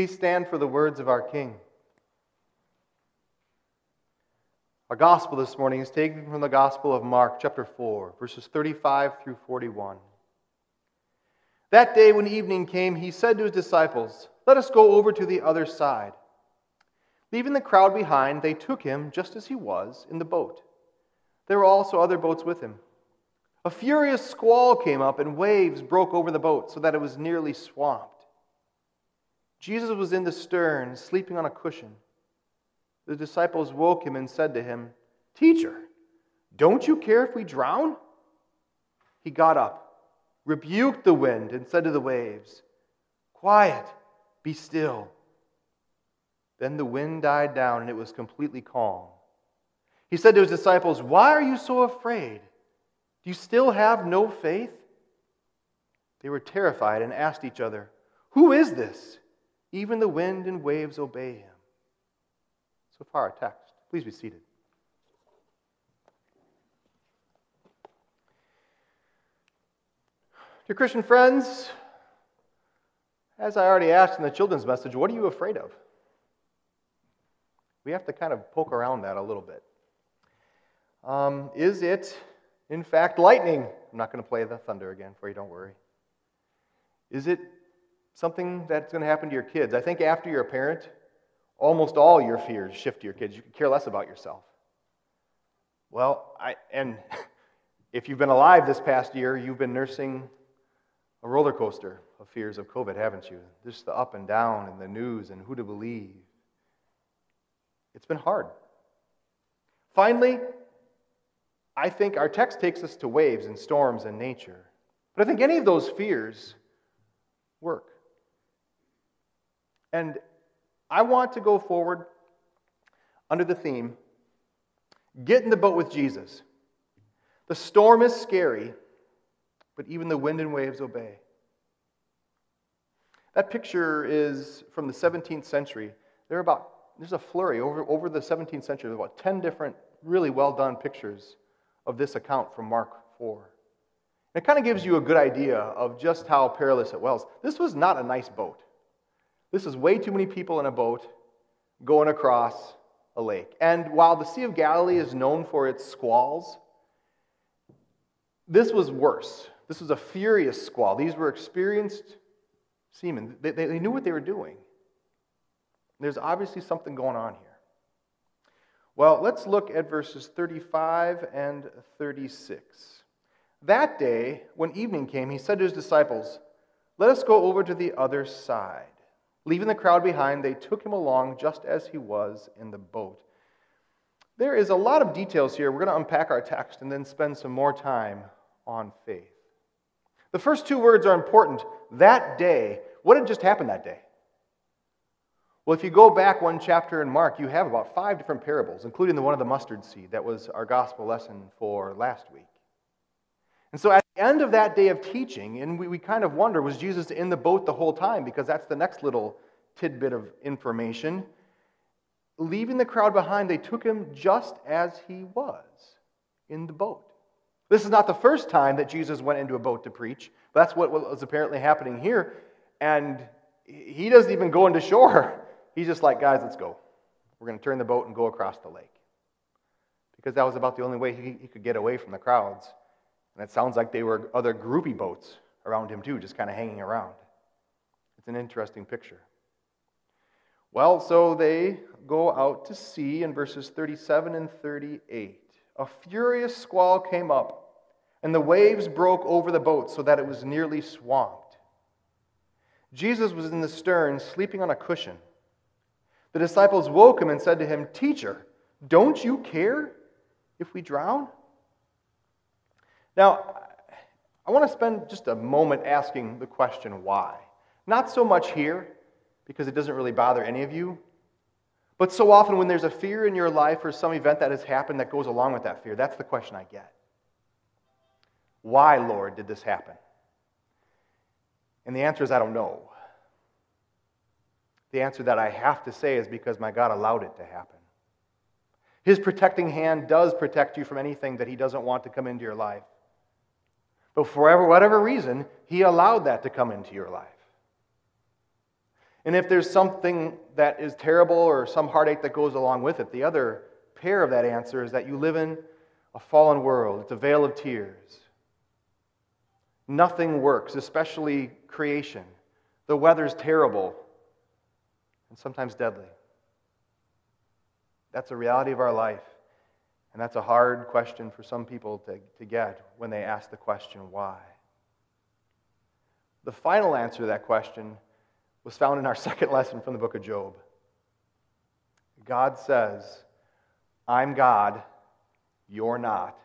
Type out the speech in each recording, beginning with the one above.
Please stand for the words of our King. Our gospel this morning is taken from the Gospel of Mark, chapter 4, verses 35 through 41. That day, when evening came, he said to his disciples, Let us go over to the other side. Leaving the crowd behind, they took him just as he was in the boat. There were also other boats with him. A furious squall came up, and waves broke over the boat so that it was nearly swamped. Jesus was in the stern, sleeping on a cushion. The disciples woke him and said to him, Teacher, don't you care if we drown? He got up, rebuked the wind, and said to the waves, Quiet, be still. Then the wind died down, and it was completely calm. He said to his disciples, Why are you so afraid? Do you still have no faith? They were terrified and asked each other, Who is this? Even the wind and waves obey him. So far, our text. Please be seated. Dear Christian friends, as I already asked in the children's message, what are you afraid of? We have to kind of poke around that a little bit. Um, is it, in fact, lightning? I'm not going to play the thunder again for you, don't worry. Is it something that's going to happen to your kids? I think after you're a parent, almost all your fears shift to your kids. You care less about yourself. Well, I, and if you've been alive this past year, you've been nursing a roller coaster of fears of COVID, haven't you? Just the up and down and the news and who to believe. It's been hard. Finally, I think our text takes us to waves and storms and nature. But I think any of those fears work. And I want to go forward under the theme get in the boat with Jesus. The storm is scary, but even the wind and waves obey. That picture is from the 17th century. There are about there's a flurry over, over the 17th century. About 10 different really well done pictures of this account from Mark 4. it kind of gives you a good idea of just how perilous it was. This was not a nice boat. This is way too many people in a boat going across a lake. And while the Sea of Galilee is known for its squalls, this was worse. This was a furious squall. These were experienced seamen, they, they, knew what they were doing. There's obviously something going on here. Well, let's look at verses 35 and 36. That day, when evening came, he said to his disciples, Let us go over to the other side. Leaving the crowd behind, they took him along just as he was in the boat. There is a lot of details here. We're going to unpack our text and then spend some more time on faith. The first two words are important. That day. What had just happened that day? Well, if you go back one chapter in Mark, you have about five different parables, including the one of the mustard seed that was our gospel lesson for last week. And so at the end of that day of teaching, and we, we kind of wonder, was Jesus in the boat the whole time? Because that's the next little tidbit of information. Leaving the crowd behind, they took him just as he was in the boat. This is not the first time that Jesus went into a boat to preach, that's what was apparently happening here. And he doesn't even go into shore. He's just like, guys, let's go. We're going to turn the boat and go across the lake. Because that was about the only way he, he could get away from the crowds. And it sounds like they were other groupie boats around him, too, just kind of hanging around. It's an interesting picture. Well, so they go out to sea in verses 37 and 38. A furious squall came up, and the waves broke over the boat so that it was nearly swamped. Jesus was in the stern, sleeping on a cushion. The disciples woke him and said to him, Teacher, don't you care if we drown? Now, I want to spend just a moment asking the question why. Not so much here, because it doesn't really bother any of you, but so often when there's a fear in your life or some event that has happened that goes along with that fear, that's the question I get. Why, Lord, did this happen? And the answer is I don't know. The answer that I have to say is because my God allowed it to happen. His protecting hand does protect you from anything that He doesn't want to come into your life. But for whatever reason, He allowed that to come into your life. And if there's something that is terrible or some heartache that goes along with it, the other pair of that answer is that you live in a fallen world. It's a vale of tears. Nothing works, especially creation. The weather's terrible and sometimes deadly. That's a reality of our life. And that's a hard question for some people to, to get when they ask the question, why? The final answer to that question was found in our second lesson from the book of Job. God says, I'm God, you're not.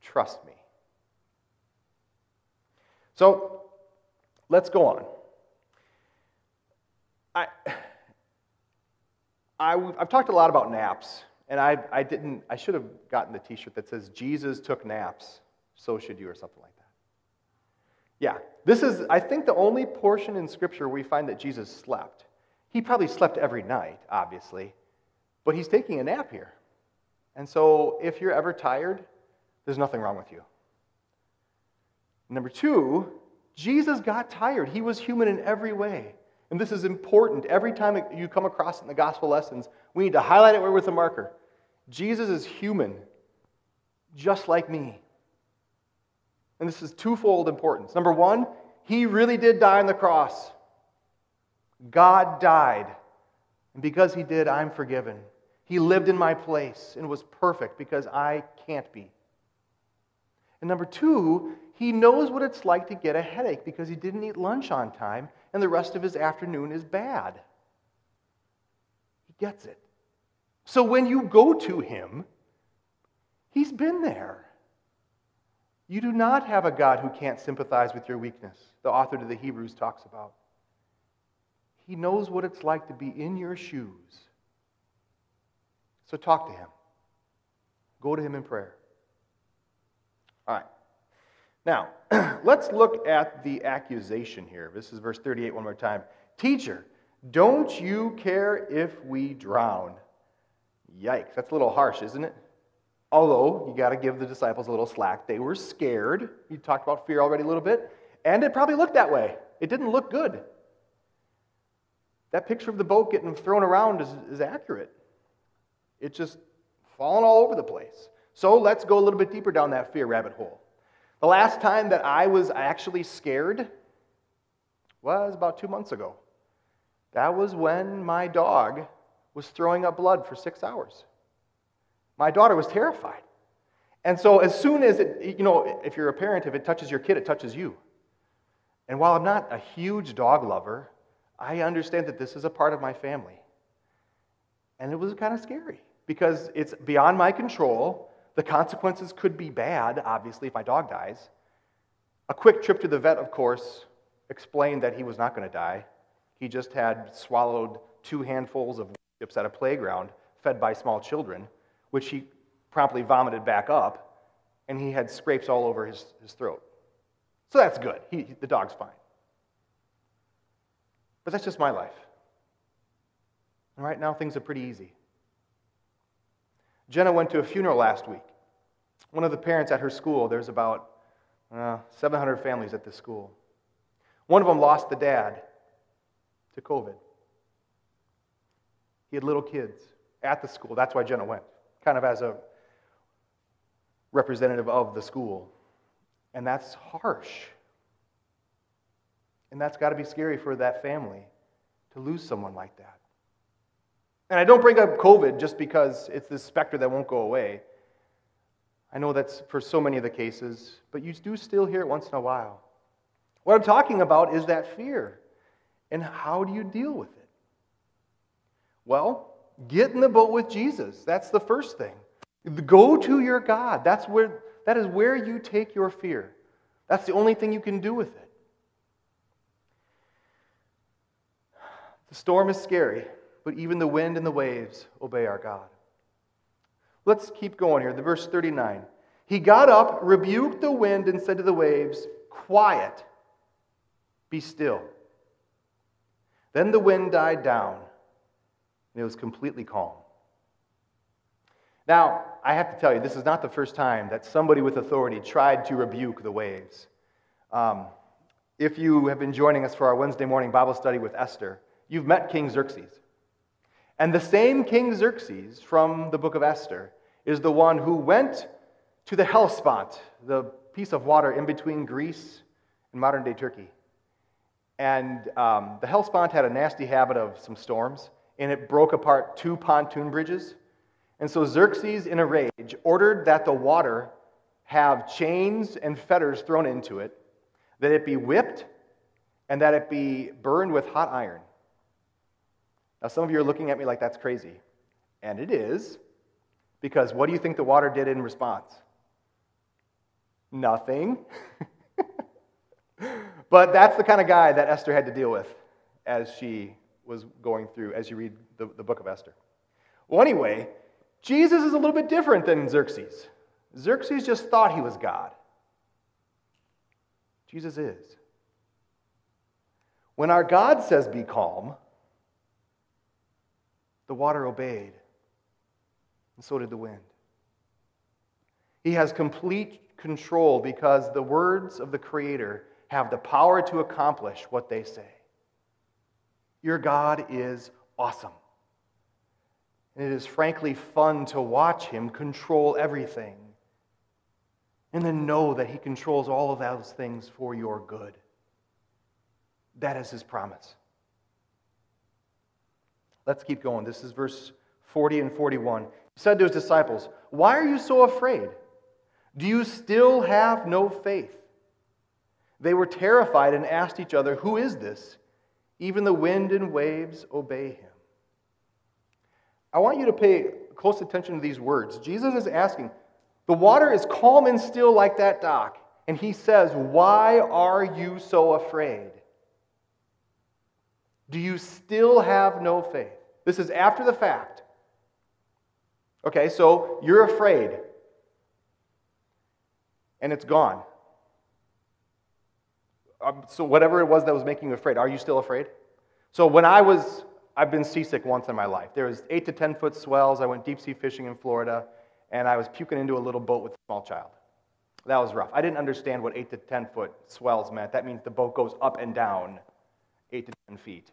Trust me. So let's go on. I, I, have talked a lot about naps, and I, I didn't. I should have gotten the T-shirt that says "Jesus took naps, so should you" or something like that. Yeah, this is. I think the only portion in Scripture we find that Jesus slept. He probably slept every night, obviously, but he's taking a nap here. And so, if you're ever tired, there's nothing wrong with you. Number two, Jesus got tired. He was human in every way. And this is important. Every time you come across it in the gospel lessons, we need to highlight it with a marker. Jesus is human, just like me. And this is twofold importance. Number one, he really did die on the cross. God died. And because he did, I'm forgiven. He lived in my place and was perfect because I can't be. And number two, he knows what it's like to get a headache because he didn't eat lunch on time and the rest of his afternoon is bad. He gets it. So when you go to him, he's been there. You do not have a God who can't sympathize with your weakness, the author to the Hebrews talks about. He knows what it's like to be in your shoes so talk to him. Go to him in prayer. All right. Now, let's look at the accusation here. This is verse 38 one more time. Teacher, don't you care if we drown? Yikes, that's a little harsh, isn't it? Although, you got to give the disciples a little slack. They were scared. You talked about fear already a little bit. And it probably looked that way. It didn't look good. That picture of the boat getting thrown around is, is accurate. It's just falling all over the place. So let's go a little bit deeper down that fear rabbit hole. The last time that I was actually scared was about two months ago. That was when my dog was throwing up blood for six hours. My daughter was terrified. And so, as soon as it, you know, if you're a parent, if it touches your kid, it touches you. And while I'm not a huge dog lover, I understand that this is a part of my family. And it was kind of scary because it's beyond my control. The consequences could be bad, obviously, if my dog dies. A quick trip to the vet, of course, explained that he was not going to die. He just had swallowed two handfuls of at a playground fed by small children, which he promptly vomited back up, and he had scrapes all over his, his throat. So that's good. He, the dog's fine. But that's just my life. And right now, things are pretty easy. Jenna went to a funeral last week. One of the parents at her school, there's about uh, 700 families at this school. One of them lost the dad to COVID. He had little kids at the school. That's why Jenna went, kind of as a representative of the school. And that's harsh. And that's got to be scary for that family to lose someone like that. And I don't bring up COVID just because it's this specter that won't go away. I know that's for so many of the cases, but you do still hear it once in a while. What I'm talking about is that fear. And how do you deal with it? Well, get in the boat with Jesus. That's the first thing. Go to your God. That's where that is where you take your fear. That's the only thing you can do with it. The storm is scary but even the wind and the waves obey our God. Let's keep going here. The verse 39. He got up, rebuked the wind, and said to the waves, Quiet, be still. Then the wind died down, and it was completely calm. Now, I have to tell you, this is not the first time that somebody with authority tried to rebuke the waves. Um, if you have been joining us for our Wednesday morning Bible study with Esther, you've met King Xerxes. And the same King Xerxes from the book of Esther is the one who went to the Hellespont, the piece of water in between Greece and modern day Turkey. And um, the Hellespont had a nasty habit of some storms, and it broke apart two pontoon bridges. And so Xerxes, in a rage, ordered that the water have chains and fetters thrown into it, that it be whipped, and that it be burned with hot iron. Now, some of you are looking at me like that's crazy. And it is, because what do you think the water did in response? Nothing. but that's the kind of guy that Esther had to deal with as she was going through, as you read the, the book of Esther. Well, anyway, Jesus is a little bit different than Xerxes. Xerxes just thought he was God. Jesus is. When our God says, Be calm, the water obeyed, and so did the wind. He has complete control because the words of the Creator have the power to accomplish what they say. Your God is awesome. And it is frankly fun to watch Him control everything and then know that He controls all of those things for your good. That is His promise. Let's keep going. This is verse 40 and 41. He said to his disciples, Why are you so afraid? Do you still have no faith? They were terrified and asked each other, Who is this? Even the wind and waves obey him. I want you to pay close attention to these words. Jesus is asking, The water is calm and still like that dock. And he says, Why are you so afraid? Do you still have no faith? This is after the fact. Okay, so you're afraid. And it's gone. So, whatever it was that was making you afraid, are you still afraid? So, when I was, I've been seasick once in my life. There was eight to 10 foot swells. I went deep sea fishing in Florida, and I was puking into a little boat with a small child. That was rough. I didn't understand what eight to 10 foot swells meant. That means the boat goes up and down eight to 10 feet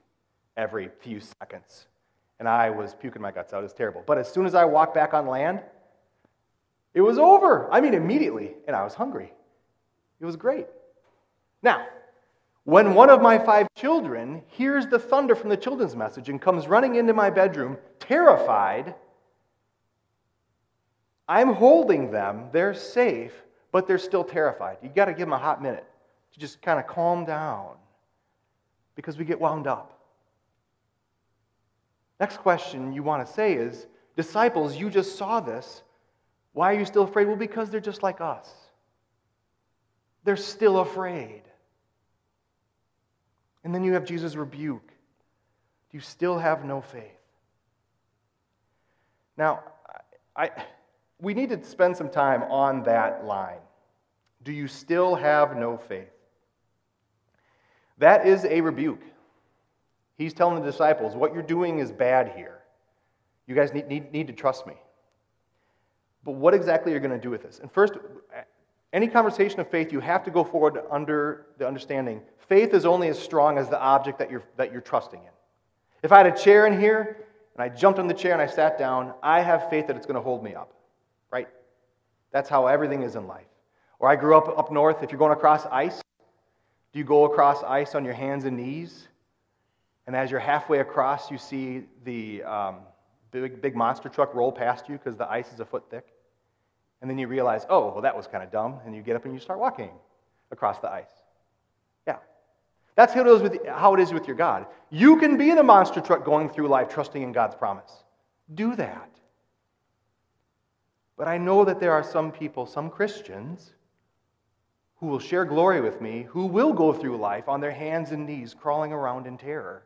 every few seconds. And I was puking my guts out. It was terrible. But as soon as I walked back on land, it was over. I mean, immediately. And I was hungry. It was great. Now, when one of my five children hears the thunder from the children's message and comes running into my bedroom, terrified, I'm holding them. They're safe, but they're still terrified. You've got to give them a hot minute to just kind of calm down because we get wound up. Next question you want to say is Disciples, you just saw this. Why are you still afraid? Well, because they're just like us. They're still afraid. And then you have Jesus' rebuke. Do you still have no faith? Now, I, we need to spend some time on that line. Do you still have no faith? That is a rebuke. He's telling the disciples, What you're doing is bad here. You guys need, need, need to trust me. But what exactly are you going to do with this? And first, any conversation of faith, you have to go forward under the understanding faith is only as strong as the object that you're, that you're trusting in. If I had a chair in here and I jumped on the chair and I sat down, I have faith that it's going to hold me up, right? That's how everything is in life. Or I grew up up north. If you're going across ice, do you go across ice on your hands and knees? And as you're halfway across, you see the um, big, big monster truck roll past you because the ice is a foot thick. And then you realize, oh, well, that was kind of dumb. And you get up and you start walking across the ice. Yeah. That's how it, is with, how it is with your God. You can be the monster truck going through life trusting in God's promise. Do that. But I know that there are some people, some Christians, who will share glory with me, who will go through life on their hands and knees, crawling around in terror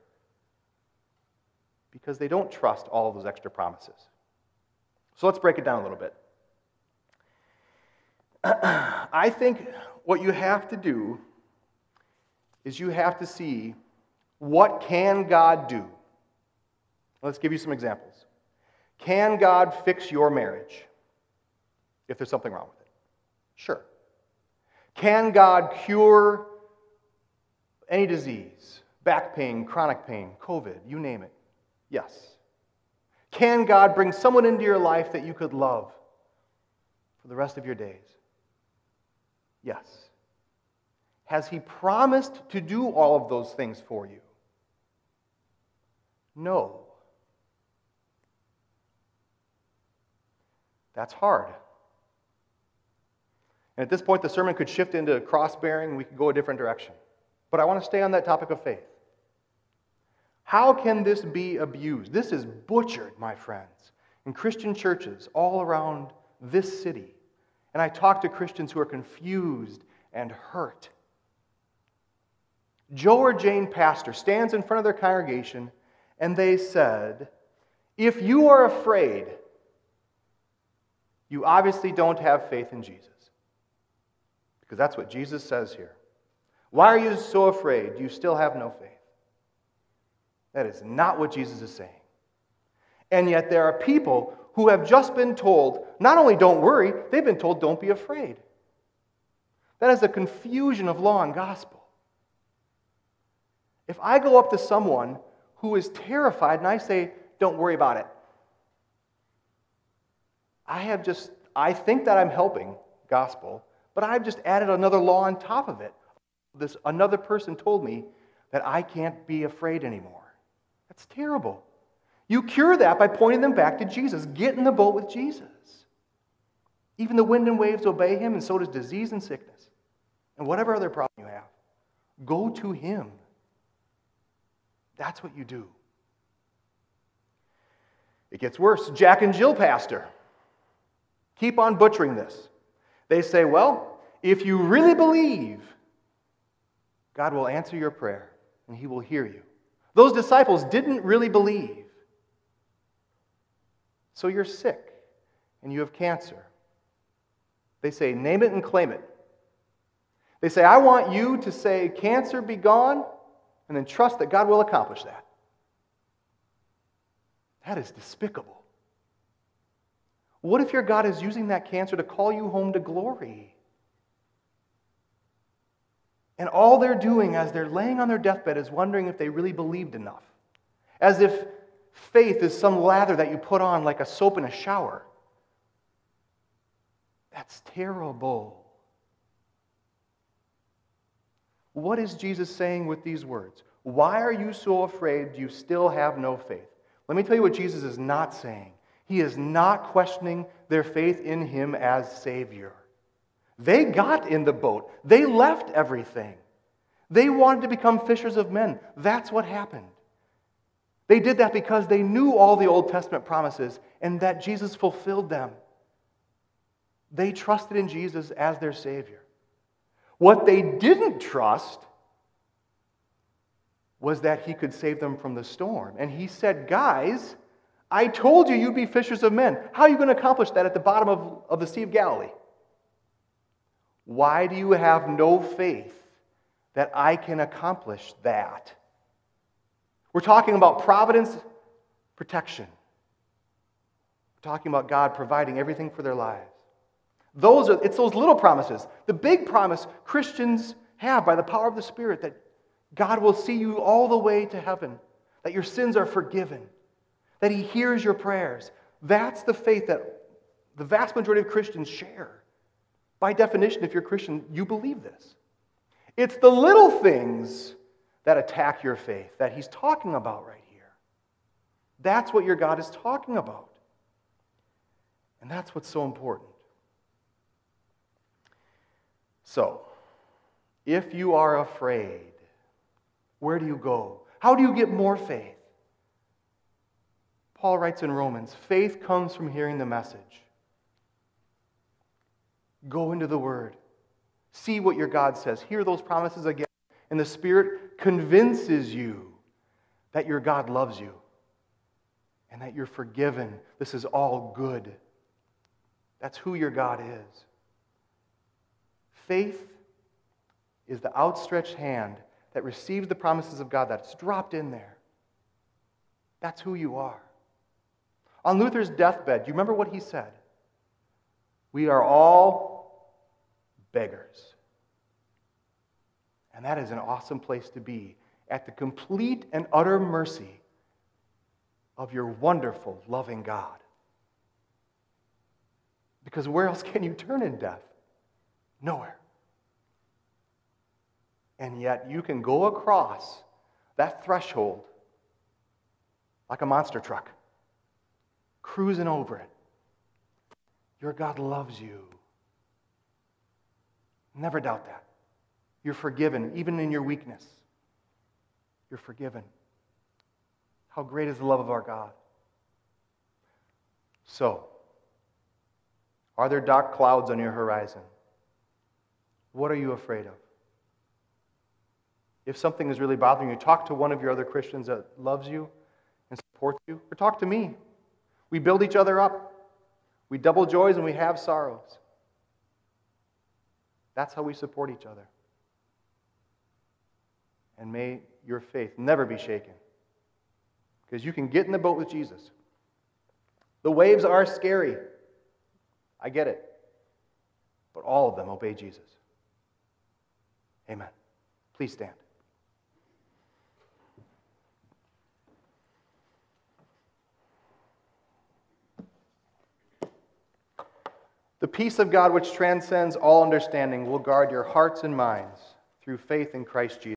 because they don't trust all of those extra promises. So let's break it down a little bit. I think what you have to do is you have to see what can God do? Let's give you some examples. Can God fix your marriage if there's something wrong with it? Sure. Can God cure Any disease, back pain, chronic pain, COVID, you name it. Yes. Can God bring someone into your life that you could love for the rest of your days? Yes. Has He promised to do all of those things for you? No. That's hard. And at this point, the sermon could shift into cross bearing we could go a different direction. But I want to stay on that topic of faith. How can this be abused? This is butchered, my friends, in Christian churches all around this city. And I talk to Christians who are confused and hurt. Joe or Jane Pastor stands in front of their congregation and they said, If you are afraid, you obviously don't have faith in Jesus. Because that's what Jesus says here. Why are you so afraid? You still have no faith. That is not what Jesus is saying. And yet, there are people who have just been told not only don't worry, they've been told don't be afraid. That is a confusion of law and gospel. If I go up to someone who is terrified and I say, don't worry about it, I have just, I think that I'm helping gospel, but I've just added another law on top of it. This another person told me that I can't be afraid anymore. That's terrible. You cure that by pointing them back to Jesus. Get in the boat with Jesus. Even the wind and waves obey him, and so does disease and sickness. And whatever other problem you have, go to him. That's what you do. It gets worse. Jack and Jill Pastor keep on butchering this. They say, well, if you really believe, God will answer your prayer and he will hear you. Those disciples didn't really believe. So you're sick and you have cancer. They say, name it and claim it. They say, I want you to say, cancer be gone, and then trust that God will accomplish that. That is despicable. What if your God is using that cancer to call you home to glory? And all they're doing as they're laying on their deathbed is wondering if they really believed enough. As if faith is some lather that you put on like a soap in a shower. That's terrible. What is Jesus saying with these words? Why are you so afraid you still have no faith? Let me tell you what Jesus is not saying. He is not questioning their faith in him as Savior. They got in the boat, they left everything. They wanted to become fishers of men. That's what happened. They did that because they knew all the Old Testament promises and that Jesus fulfilled them. They trusted in Jesus as their Savior. What they didn't trust was that He could save them from the storm. And He said, Guys, I told you you'd be fishers of men. How are you going to accomplish that at the bottom of, of the Sea of Galilee? Why do you have no faith that I can accomplish that? We're talking about providence, protection. We're talking about God providing everything for their lives. Those are, it's those little promises. The big promise Christians have by the power of the Spirit that God will see you all the way to heaven, that your sins are forgiven, that He hears your prayers. That's the faith that the vast majority of Christians share. By definition, if you're a Christian, you believe this. It's the little things that attack your faith that He's talking about right here. That's what your God is talking about. And that's what's so important. So, if you are afraid, where do you go? How do you get more faith? Paul writes in Romans faith comes from hearing the message. Go into the Word. See what your God says. Hear those promises again. And the Spirit convinces you that your God loves you and that you're forgiven. This is all good. That's who your God is. Faith is the outstretched hand that receives the promises of God that's dropped in there. That's who you are. On Luther's deathbed, do you remember what he said? We are all beggars. And that is an awesome place to be at the complete and utter mercy of your wonderful, loving God. Because where else can you turn in death? Nowhere. And yet you can go across that threshold like a monster truck, cruising over it. Your God loves you. Never doubt that. You're forgiven, even in your weakness. You're forgiven. How great is the love of our God? So, are there dark clouds on your horizon? What are you afraid of? If something is really bothering you, talk to one of your other Christians that loves you and supports you, or talk to me. We build each other up. We double joys and we halve sorrows. That's how we support each other. And may your faith never be shaken. Because you can get in the boat with Jesus. The waves are scary. I get it. But all of them obey Jesus. Amen. Please stand. The peace of God, which transcends all understanding, will guard your hearts and minds through faith in Christ Jesus.